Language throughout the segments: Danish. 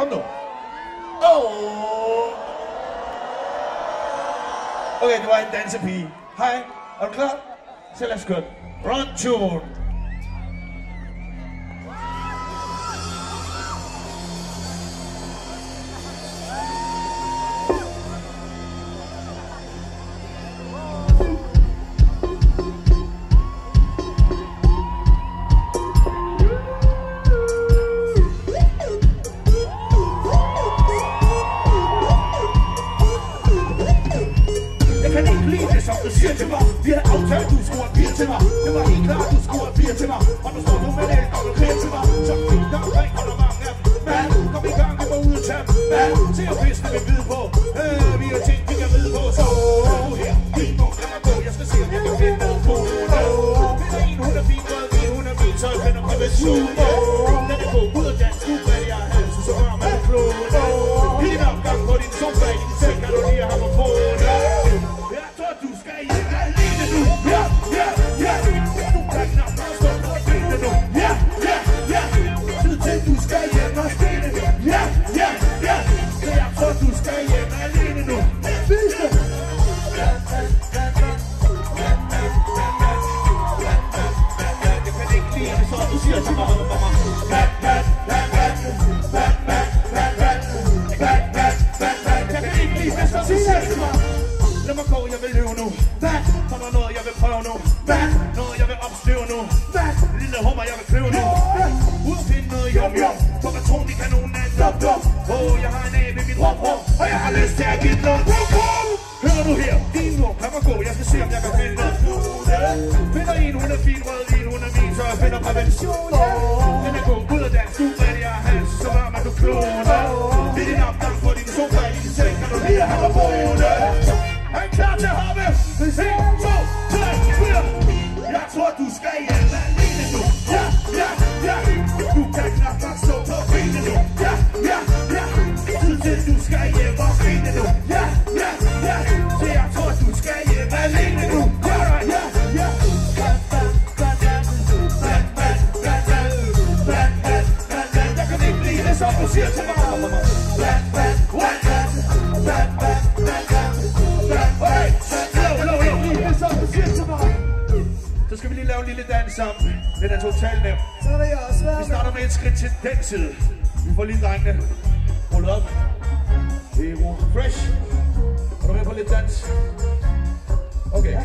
Kom nu. Oh. Okay, det var en dansepige. Hej, er du klar? Så lad os gå. Run tune. Mig du skulle have bier til mig Det var helt klart, du skulle have bier til mig Og nu står du med det, og du kriger til mig Så fint, der er omkring, og der er mange af dem Hvad? Kom i gang, vi må ud og tage dem Hvad? Se og fisk, vi vide på øh, Vi har ting, vi kan vide på Så oh, her, min mor, er på Jeg skal se, om jeg kan finde noget på Det er en, hun er fin, rød hun er fin Så jeg finder prævention Lad det gå ud du skal hjem alene nu Vis det Jeg kan ikke lide det, så du siger til mig Bat, bat, bat, bat Bat, bat, bat, bat Bat, bat, bat, bat Jeg kan ikke lide det, så du siger til mig Lad mig gå, jeg vil løbe nu Hvad? For der er noget, jeg vil prøve nu Hvad? Noget, jeg vil opstøve nu Hvad? Lille hummer, jeg vil har lyst til at give den noget rum rum Hør nu her, din mor, lad mig gå. Jeg skal se, om jeg kan finde noget Finder en, hun er fin, rød vin, hun er min. Så jeg finder prævention Den. Er god, ud og dans, du hvad det er hans Så varm er du kloner. Det er din opgang på din sofa. I din seng, kan du lige have mig boende er I klar til at hoppe? 1, 2, 3, 4 Jeg tror du skal hjem alene nu. Ja, ja, ja. Du kan knap nok stå på benene nu. Ja, ja, ja. Tid til du skal hjem og grine nu Ja, ja, ja Så jeg tror du skal hjem alene nu Ja, ja, ja Jeg kan ikke lide det, som du siger til mig så skal vi lige lave en lille dans sammen. Den er totalt nem. Så vil jeg også være Vi starter med et skridt til den side. Vi får lige drengene rullet op. Fresh. Er du med på lidt dans? Okay.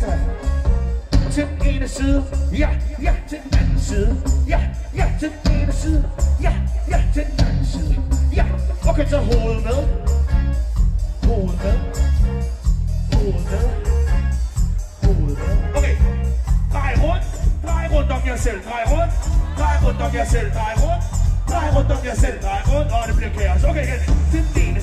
Til den ene side. Ja, ja, til den anden side. Ja, ja, til den ene side. Ja, ja, til den anden side. Ja, okay, så hovedet med. Hovedet med. Hovedet med. Hovedet med. Okay. Drej rundt. Drej rundt om jer selv. Drej rundt. Drej rundt om jer selv. Drej rundt. Drej rundt om jer selv. Drej rundt. Og det bliver kaos. Okay, igen. Til den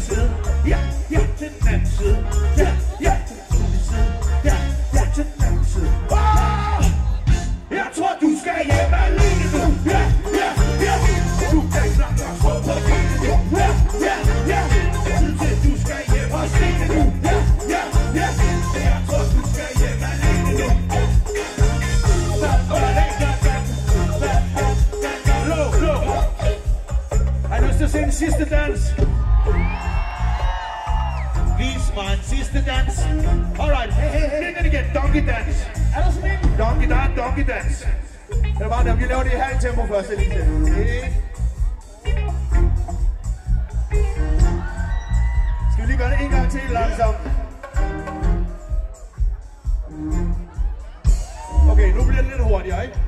sidste dans. Alright, hey. den igen. Donkey dance. Er der sådan en? Donkey, der er donkey dance. Det er bare det. Vi laver det i halv tempo først, Elise. Et. Skal vi lige gøre det en gang til langsomt? Okay, nu bliver det lidt hurtigere, ikke?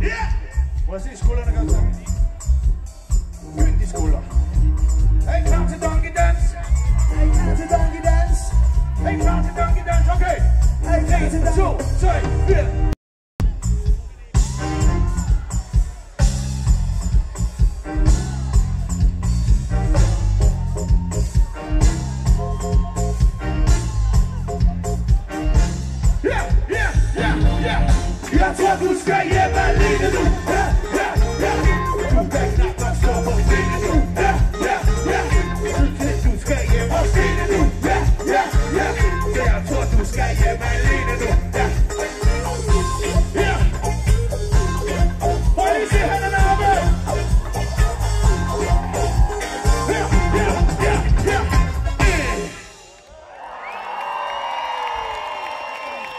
Ja! Yeah! Må jeg se skuldrene godt så? Så du skal hjem alene nu ja, ja, ja. Du kan knap nok stå på scenen nu ja, ja, ja. Synes, du skal hjem og scenen nu ja, tror du skal hjem alene nu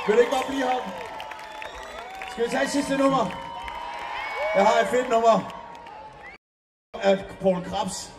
Vil det ikke godt blive ham? Skal vi tage et sidste nummer? Jeg har et fedt nummer af Paul Krabs.